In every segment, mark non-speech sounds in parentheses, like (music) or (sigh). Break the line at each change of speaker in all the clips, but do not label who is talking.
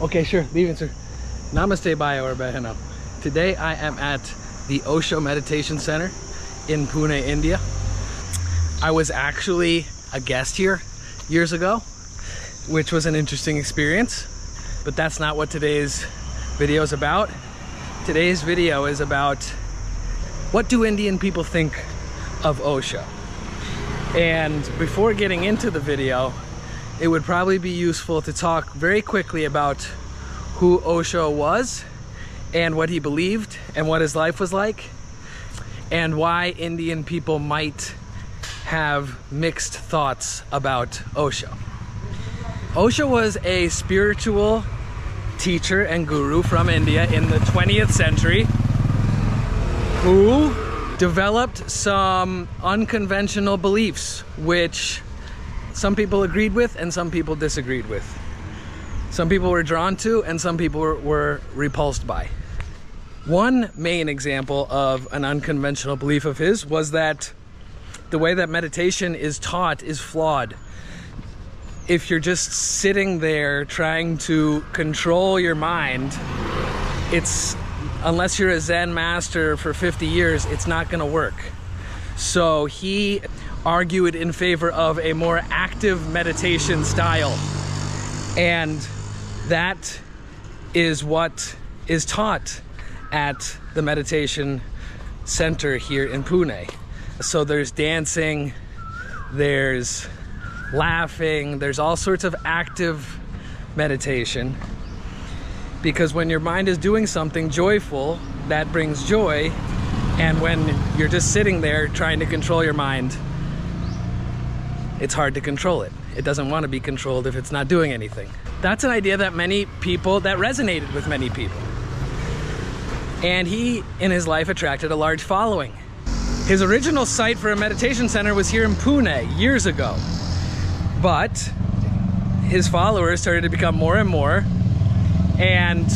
Okay, sure. Leave it, sir. Namaste, Bhai or Behano. Today I am at the Osho Meditation Center in Pune, India. I was actually a guest here years ago, which was an interesting experience, but that's not what today's video is about. Today's video is about what do Indian people think of Osho? And before getting into the video, it would probably be useful to talk very quickly about who Osho was and what he believed and what his life was like and why Indian people might have mixed thoughts about Osho. Osho was a spiritual teacher and guru from India in the 20th century who developed some unconventional beliefs which some people agreed with and some people disagreed with. Some people were drawn to and some people were, were repulsed by. One main example of an unconventional belief of his was that the way that meditation is taught is flawed. If you're just sitting there trying to control your mind, it's unless you're a Zen master for 50 years, it's not going to work. So he argued in favor of a more active meditation style. And that is what is taught at the meditation center here in Pune. So there's dancing, there's laughing, there's all sorts of active meditation. Because when your mind is doing something joyful, that brings joy. And when you're just sitting there trying to control your mind, it's hard to control it. It doesn't want to be controlled if it's not doing anything. That's an idea that many people, that resonated with many people. And he, in his life, attracted a large following. His original site for a meditation center was here in Pune years ago. But his followers started to become more and more. And,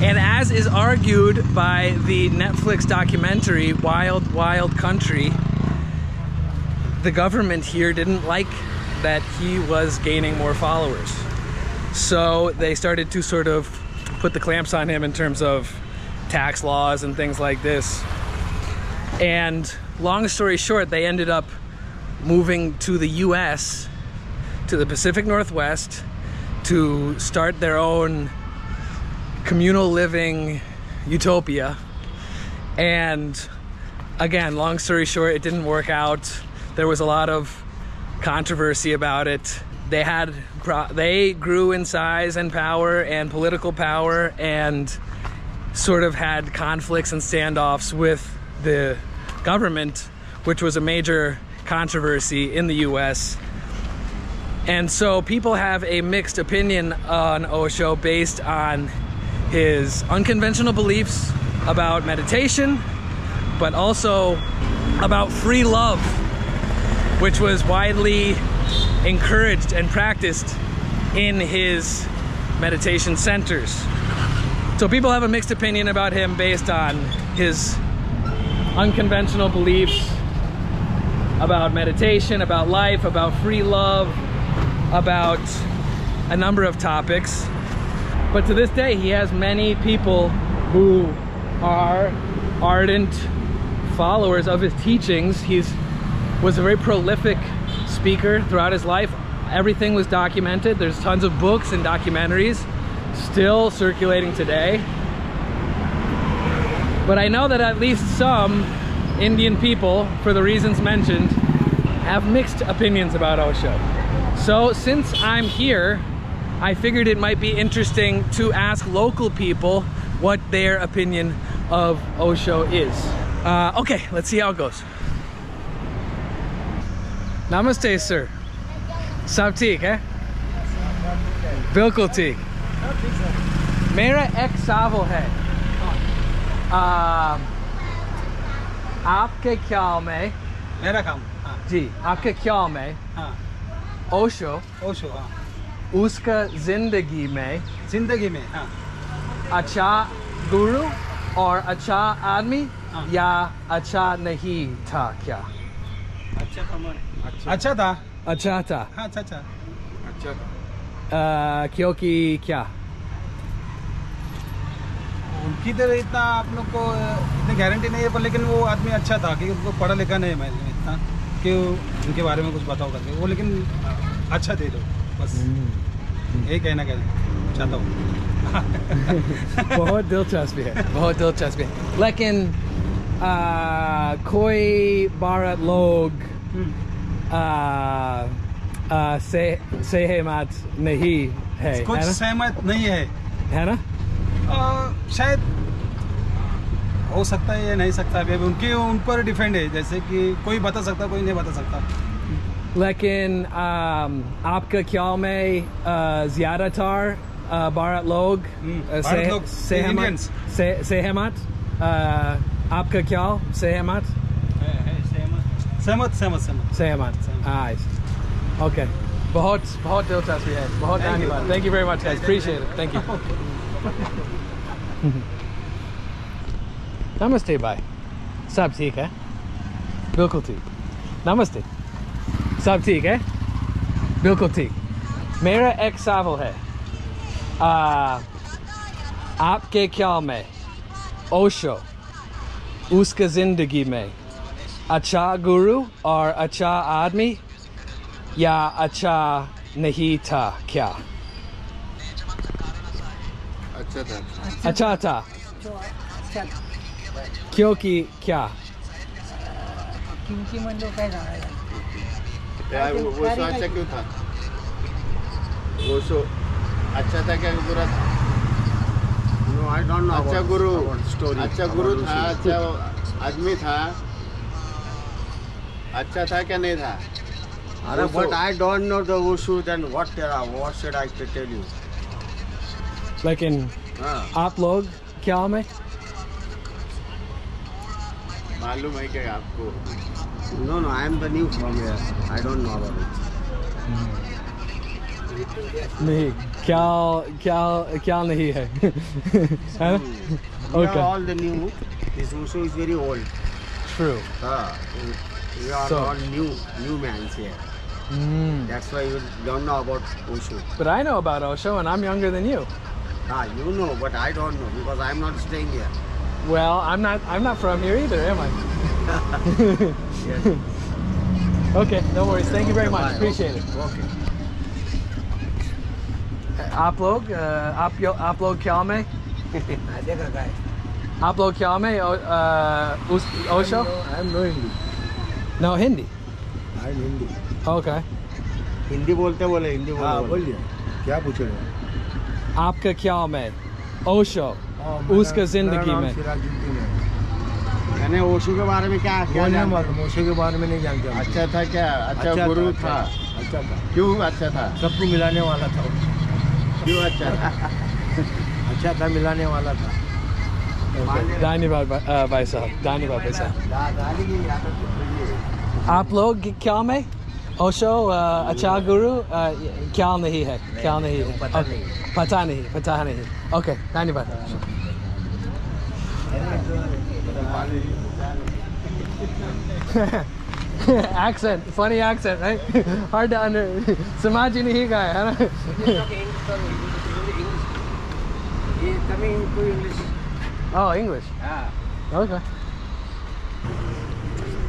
and as is argued by the Netflix documentary Wild Wild Country, the government here didn't like that he was gaining more followers. So they started to sort of put the clamps on him in terms of tax laws and things like this. And long story short, they ended up moving to the US, to the Pacific Northwest, to start their own communal living utopia. And again, long story short, it didn't work out there was a lot of controversy about it. They had they grew in size and power and political power and sort of had conflicts and standoffs with the government, which was a major controversy in the US. And so people have a mixed opinion on Osho based on his unconventional beliefs about meditation, but also about free love which was widely encouraged and practiced in his meditation centers. So people have a mixed opinion about him based on his unconventional beliefs about meditation, about life, about free love, about a number of topics. But to this day, he has many people who are ardent followers of his teachings. He's was a very prolific speaker throughout his life. Everything was documented. There's tons of books and documentaries still circulating today. But I know that at least some Indian people, for the reasons mentioned, have mixed opinions about Osho. So since I'm here, I figured it might be interesting to ask local people what their opinion of Osho is. Uh, okay, let's see how it goes. नमस्ते sir सब ठीक है? बिल्कुल ठीक। मेरा एक सवाल है। आ, आपके ख्याल में
मेरा काम हाँ।
जी आपके ख्याल में
हाँ?
ओशो।
ओशो हाँ।
उसका ज़िंदगी में
ज़िंदगी में हाँ।
अच्छा गुरु और अच्छा आदमी
हाँ।
या अच्छा नहीं था क्या?
अच्छा था अच्छा। अच्छा था।
अच्छा था।
हाँ अच्छा अच्छा। अच्छा
आ, क्योंकि क्या?
उनकी तरह इतना आप लोग को इतनी गारंटी नहीं है पर लेकिन वो आदमी अच्छा था कि उनको पढ़ा लिखा नहीं है मैं इतना कि उनके बारे में कुछ बताओ करके। वो लेकिन अच्छा थे लोग बस। यही कहना कहना चाहता हूँ। (laughs)
बहुत दिलचस्प है बहुत दिलचस्प है। लेकिन आ, कोई भारत लोग आ, आ, से सहमत नहीं है
कुछ सहमत नहीं है।
है ना?
अ, शायद हो सकता है या नहीं सकता अभी उनके उन पर डिपेंड है जैसे कि कोई बता सकता कोई नहीं बता सकता।
लेकिन आम, आपका ख्याल में आ, ज़्यादातर आ, भारत लोग
हम्म,
आ,
लोग,
सहमत सहमत आपका ख्याल सहमत?
सहमत सहमत सहमत।
सहमत। हाँ ओके बहुत बहुत दिलचस्प है। बहुत धन्यवाद। Thank you very much guys appreciate it. Thank you. (laughs) नमस्ते भाई सब ठीक है? बिल्कुल ठीक। नमस्ते। सब ठीक है? बिल्कुल ठीक। मेरा एक सवाल है। आ, आपके ख्याल में? ओशो उसके ज़िंदगी में। अच्छा गुरु और अच्छा आदमी या अच्छा नहीं था क्या
अच्छा था
अच्छा था क्योंकि क्या
क्योंकि मन लोग
वो वो अच्छा क्यों था वो शो अच्छा था क्या बुरा था
No, I don't know
अच्छा गुरु
about
अच्छा गुरु था अच्छा आदमी था अच्छा था क्या नहीं था? अरे
but I don't know the issue then what what should I tell you
लेकिन आप लोग क्या हमें
मालूम है क्या आपको?
No no I am the new from here I don't know about it
नहीं क्या क्या क्या नहीं है? Okay
all the new this मूसू is very old
true
हाँ You are
so,
all new, new man here.
Mm.
That's why you don't know about Osho.
But I know about Osho, and I'm younger than you.
Ah, you know, but I don't know because I'm not staying here.
Well, I'm not. I'm not from here either, am I?
yes. (laughs)
Okay, no worries. Thank you very much. Appreciate
okay.
it.
Okay. Aplog,
uh, Apyo, Aplog Kalme. Aplog Kalme, uh, Osho?
I am no English.
No Hindi.
I am Hindi.
okay.
Hindi बोलते बोले हिंदी बोले
हाँ बोलिए। क्या पूछ रहे हो?
आपका क्या में ओशो।
हाँ,
उसका ज़िंदगी में।
मैंने ओशो के बारे में क्या क्या
ओशो के बारे में नहीं जानते
अच्छा था क्या? अच्छा,
अच्छा
गुरु
था,
था।
अच्छा था।
क्यों अच्छा था?
सबको मिलाने वाला था।
क्यों अच्छा था?
अच्छा था मिलाने वाला था।
धन्यवाद भाई साहब धन्यवाद भाई साहब। आप लोग क्या में ओशो अ, अच्छा गुरु अ, क्या नहीं है क्या नहीं है
पता
Okay. पता नहीं पता नहीं ओके धन्यवाद (laughs) accent funny accent right hard to under समझ ही नहीं गए है ना
ये coming to English
oh English
हां
Okay.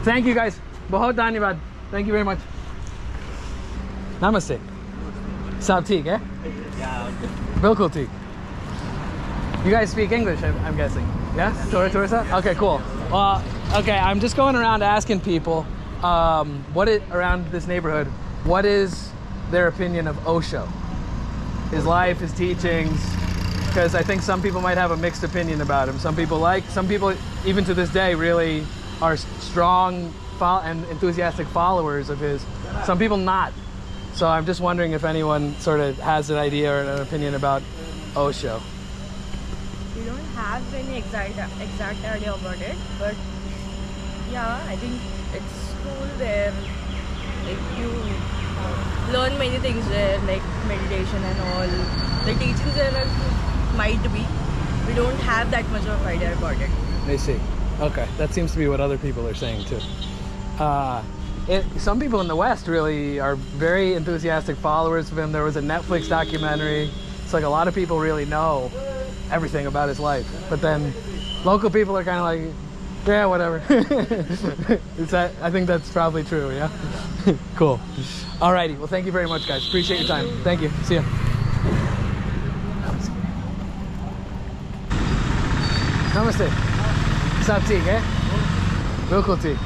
Thank you guys. बहुत धन्यवाद. Thank you very much. Namaste. सब ठीक है? बिल्कुल ठीक. You guys speak English, I'm, I'm guessing. Yeah? Tora Torsa? Okay, cool. Well, okay, I'm just going around asking people um, what it around this neighborhood, what is their opinion of Osho? His life, his teachings, because I think some people might have a mixed opinion about him. Some people like, some people, even to this day, really are s- strong fo- and enthusiastic followers of his. Some people not. So I'm just wondering if anyone sort of has an idea or an opinion about Osho.
we don't have any exact exact idea about it but yeah i think it's cool there like you uh, learn many things there like meditation and all the teachings there might be we don't have that much of idea about it
I see. Okay, that seems to be what other people are saying too. Uh, it, some people in the West really are very enthusiastic followers of him. There was a Netflix documentary. It's like a lot of people really know everything about his life. But then local people are kind of like, yeah, whatever. (laughs) Is that, I think that's probably true, yeah? (laughs) cool. All righty. well, thank you very much, guys. Appreciate your time. Thank you. See ya. Namaste. Sab tea, eh? Local tea.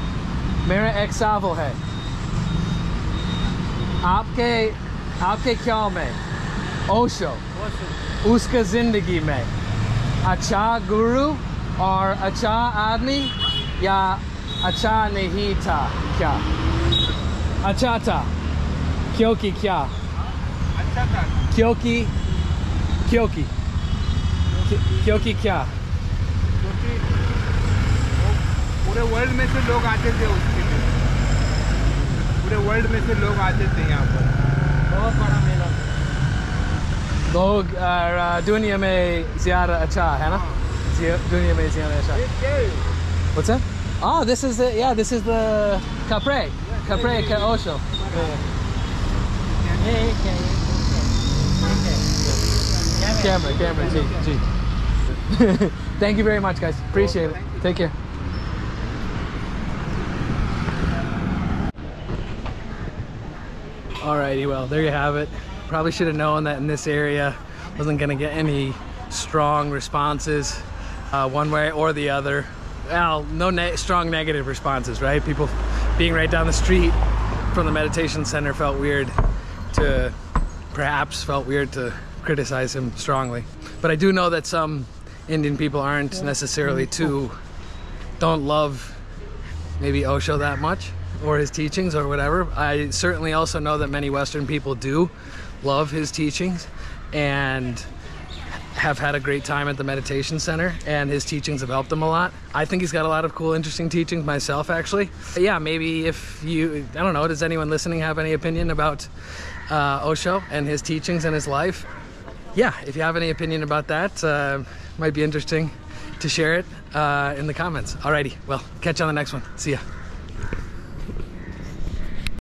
मेरा एक सवाल है। आपके आपके ख्याल में? ओशो। उसके ज़िंदगी में। अच्छा गुरु और अच्छा आदमी या अच्छा नहीं था क्या? अच्छा था। क्योंकि क्या?
अच्छा था।
क्योंकि क्योंकि क्योंकि क्या?
पूरे वर्ल्ड में से लोग आते थे उसके लिए पूरे वर्ल्ड में से लोग आते थे यहाँ पर बहुत बड़ा मेला था
लोग uh, दुनिया में ज़्यादा अच्छा है ना ज़्या- दुनिया में ज़्यादा अच्छा What's that? Oh, this is the yeah, this is the Capre. Capre Ka Osho. Camera, camera, G, G. (laughs) Thank you very much, guys. Appreciate it. Take care. Alrighty, well, there you have it. Probably should have known that in this area wasn't gonna get any strong responses, uh, one way or the other. Well, no ne- strong negative responses, right? People being right down the street from the meditation center felt weird to, perhaps felt weird to criticize him strongly. But I do know that some Indian people aren't necessarily too, don't love maybe Osho that much or his teachings or whatever. I certainly also know that many Western people do love his teachings and have had a great time at the meditation center and his teachings have helped them a lot. I think he's got a lot of cool interesting teachings myself actually. Yeah, maybe if you I don't know, does anyone listening have any opinion about uh, Osho and his teachings and his life? Yeah, if you have any opinion about that, uh, might be interesting to share it uh, in the comments. Alrighty, well, catch you on the next one. See ya.